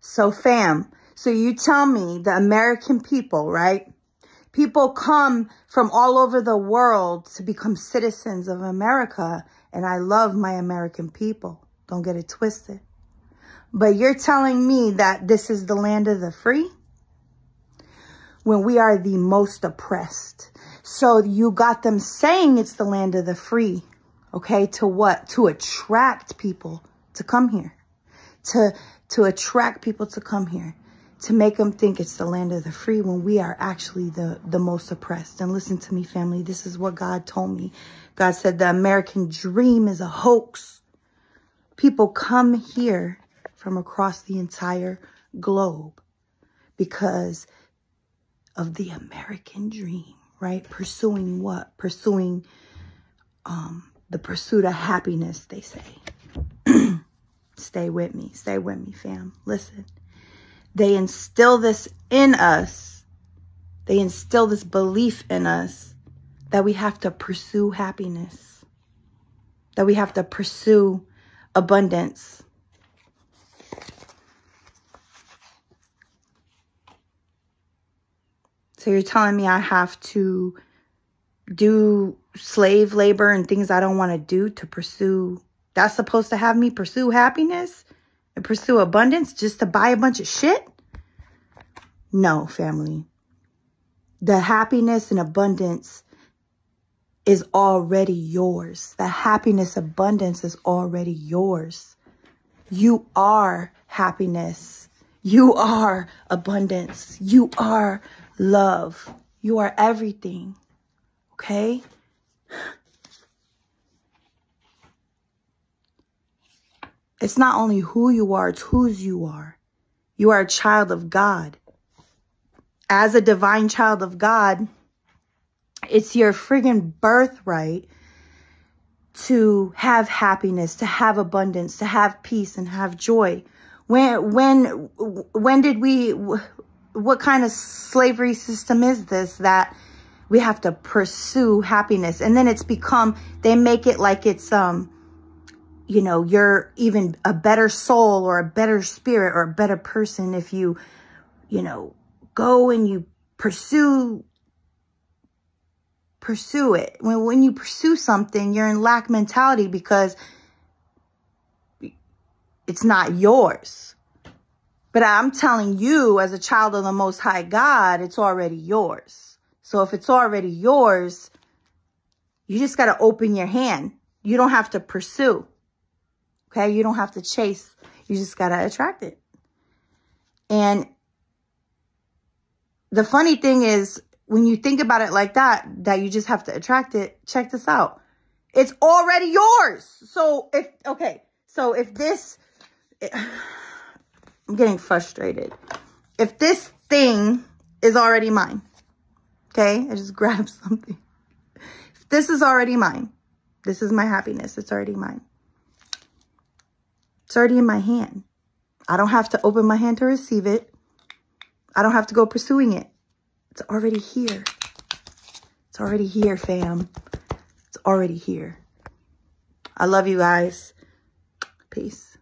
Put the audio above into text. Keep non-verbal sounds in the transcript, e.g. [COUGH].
So fam, so you tell me the American people, right? People come from all over the world to become citizens of America. And I love my American people. Don't get it twisted. But you're telling me that this is the land of the free? When we are the most oppressed. So you got them saying it's the land of the free. Okay. To what? To attract people to come here. To, to attract people to come here to make them think it's the land of the free when we are actually the, the most oppressed. And listen to me, family. This is what God told me. God said the American dream is a hoax. People come here from across the entire globe because of the American dream, right? Pursuing what? Pursuing um, the pursuit of happiness, they say. Stay with me. Stay with me, fam. Listen. They instill this in us. They instill this belief in us that we have to pursue happiness, that we have to pursue abundance. So you're telling me I have to do slave labor and things I don't want to do to pursue that's supposed to have me pursue happiness? and pursue abundance just to buy a bunch of shit? No, family. The happiness and abundance is already yours. The happiness abundance is already yours. You are happiness. You are abundance. You are love. You are everything. Okay? It's not only who you are, it's whose you are. You are a child of God. As a divine child of God, it's your friggin' birthright to have happiness, to have abundance, to have peace and have joy. When, when, when did we, what kind of slavery system is this that we have to pursue happiness? And then it's become, they make it like it's, um, you know, you're even a better soul or a better spirit or a better person if you, you know, go and you pursue pursue it. When when you pursue something, you're in lack mentality because it's not yours. But I'm telling you as a child of the most high God, it's already yours. So if it's already yours, you just got to open your hand. You don't have to pursue. Okay. You don't have to chase. You just got to attract it. And the funny thing is when you think about it like that, that you just have to attract it, check this out. It's already yours. So if, okay. So if this, [SIGHS] I'm getting frustrated. If this thing is already mine, okay, I just [LAUGHS] grabbed something. If this is already mine, this is my happiness. It's already mine. It's already in my hand. I don't have to open my hand to receive it. I don't have to go pursuing it. It's already here. It's already here, fam. It's already here. I love you guys. Peace.